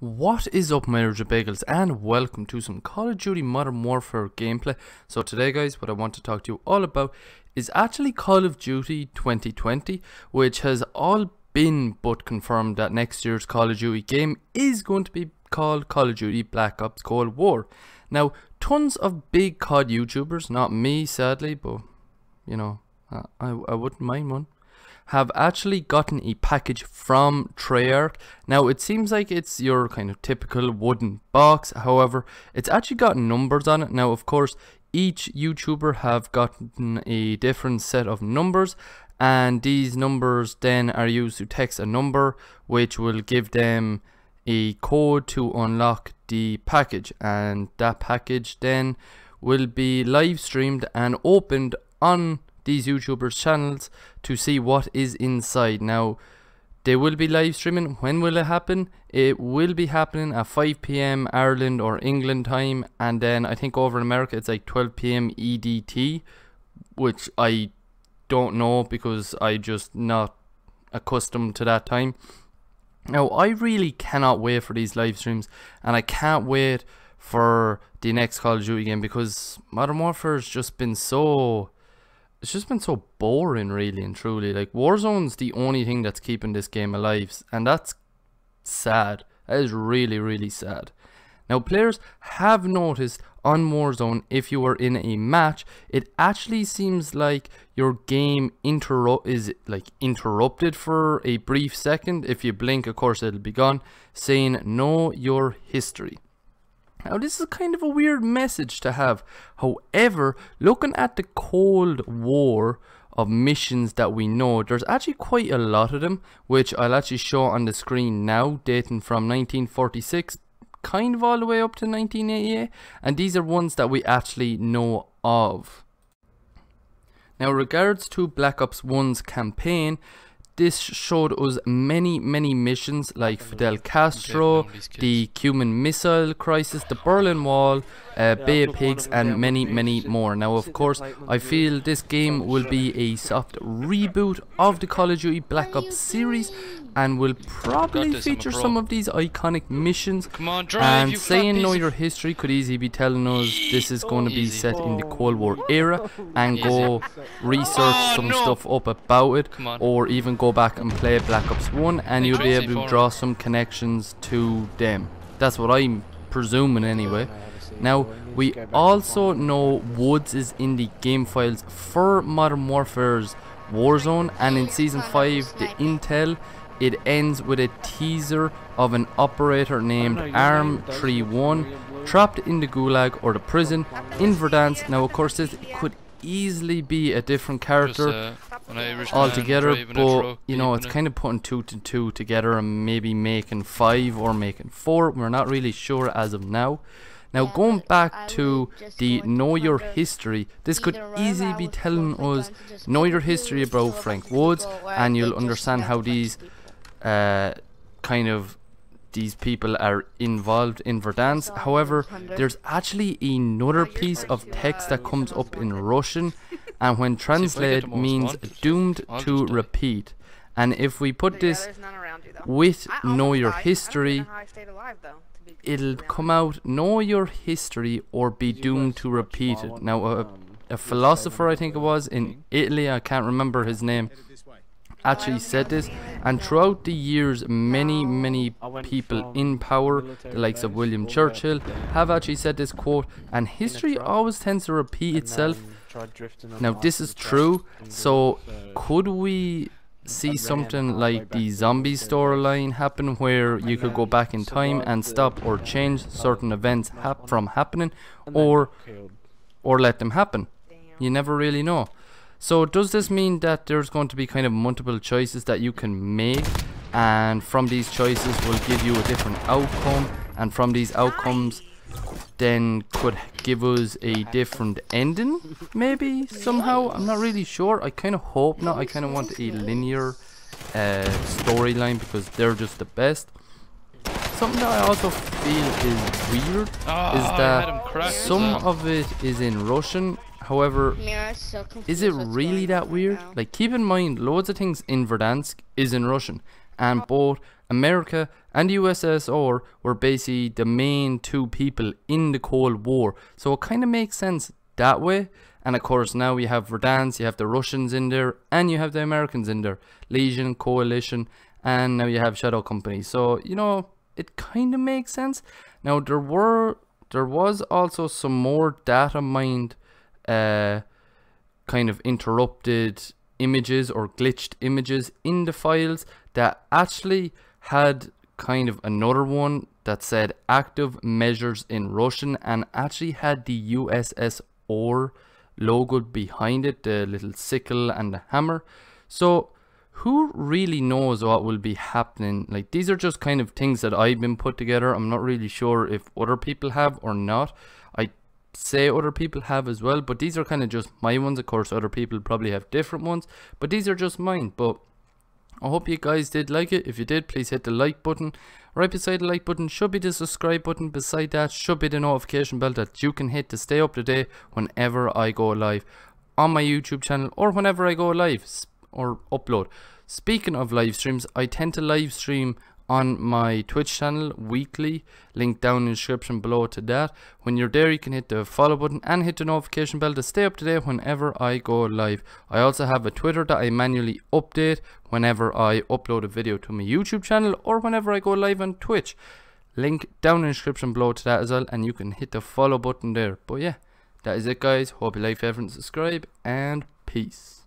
What is up my Bagels and welcome to some Call of Duty Modern Warfare gameplay. So today guys what I want to talk to you all about is actually Call of Duty 2020 which has all been but confirmed that next year's Call of Duty game is going to be called Call of Duty Black Ops Cold War. Now tons of big COD YouTubers, not me sadly but you know I, I wouldn't mind one have actually gotten a package from Treyarch. Now it seems like it's your kind of typical wooden box, however it's actually got numbers on it. Now of course each YouTuber have gotten a different set of numbers and these numbers then are used to text a number which will give them a code to unlock the package and that package then will be live streamed and opened on these YouTubers' channels to see what is inside. Now, they will be live streaming. When will it happen? It will be happening at 5 p.m. Ireland or England time, and then I think over in America it's like 12 p.m. EDT, which I don't know because I just not accustomed to that time. Now, I really cannot wait for these live streams, and I can't wait for the next Call of Duty game because Modern Warfare has just been so it's just been so boring really and truly. Like warzone's the only thing that's keeping this game alive and that's sad. That is really really sad. Now players have noticed on warzone if you are in a match it actually seems like your game interrupt is like interrupted for a brief second. If you blink of course it'll be gone saying know your history now this is kind of a weird message to have. However, looking at the Cold War of missions that we know, there's actually quite a lot of them, which I'll actually show on the screen now, dating from 1946, kind of all the way up to 1988, and these are ones that we actually know of. Now regards to Black Ops 1's campaign, this showed us many, many missions like Fidel Castro, the Cuban Missile Crisis, the Berlin Wall, uh, Bay of Pigs, and many, many more. Now, of course, I feel this game will be a soft reboot of the Call of Duty Black Ops series and will probably feature some of these iconic missions. On, drive, and saying know your history could easily be telling us this is going to be set in the Cold War era and go research oh, some stuff up about it or even go back and play Black Ops 1 and you'll be able to draw some connections to them. That's what I'm presuming anyway. Now, we also know Woods is in the game files for Modern Warfare's Warzone and in Season 5 the intel it ends with a teaser of an operator named ARM31 trapped in the gulag or the prison in Verdansk. Now of course this could easily be a different character Just, uh, altogether but you know it's kind of putting two to two together and maybe making five or making four. We're not really sure as of now. Now Yeah, going back to the know your history, this could easily be telling us like, I could just know your history about Frank Woods and you'll understand how to talk to these uh, kind of these people are involved in Verdansk. So, However, there's actually another piece of text that comes up in Russian and when translated means doomed to repeat. And if we put this there's none around you, though. with know your died. I don't even history, know how I stayed alive, though, to be it'll come out know your history or be doomed to repeat it. Now, uh, a philosopher, I think it was, in Italy, I can't remember his name, actually said this. And throughout the years, many, many people in power, the likes of William Churchill, have actually said this quote. And history always tends to repeat itself. Now, this is true. So, could we see something like the zombie storyline happen where you could go back in time and stop or change certain events hap from happening or or let them happen. You never really know. So does this mean that there's going to be kind of multiple choices that you can make and from these choices will give you a different outcome and from these outcomes then could give us a different ending maybe somehow i'm not really sure i kind of hope not i kind of want a linear uh, storyline because they're just the best something that i also feel is weird Oh, is that him cracked as some well. of it is in russian however so is it really that weird? right now. Like, keep in mind, loads of things in Verdansk is in Russian, and both America and USSR were basically the main two people in the Cold War. So it kind of makes sense that way. And of course, now we have Verdansk, you have the Russians in there, and you have the Americans in there. Legion, Coalition, and now you have Shadow Company. So, you know, it kind of makes sense. Now, there were, there was also some more data mined, uh, kind of interrupted images or glitched images in the files that actually had kind of another one that said active measures in Russian and actually had the USSR logo behind it, the little sickle and the hammer. So who really knows what will be happening? Like these are just kind of things that I've been put together. I'm not really sure if other people have or not. I say other people have as well, but these are kind of just my ones. Of course, other people probably have different ones, but these are just mine. But I hope you guys did like it. If you did, please hit the like button. Right beside the like button should be the subscribe button. Beside that should be the notification bell that you can hit to stay up to date whenever I go live on my YouTube channel or whenever I go live or upload. Speaking of live streams, I tend to live stream on my Twitch channel weekly. Link down in the description below to that. When you're there, you can hit the follow button and hit the notification bell to stay up to date whenever I go live. I also have a Twitter that I manually update whenever I upload a video to my YouTube channel or whenever I go live on Twitch. Link down in the description below to that as well, and you can hit the follow button there. But yeah, that is it, guys. Hope you like, favorite, and subscribe, and peace.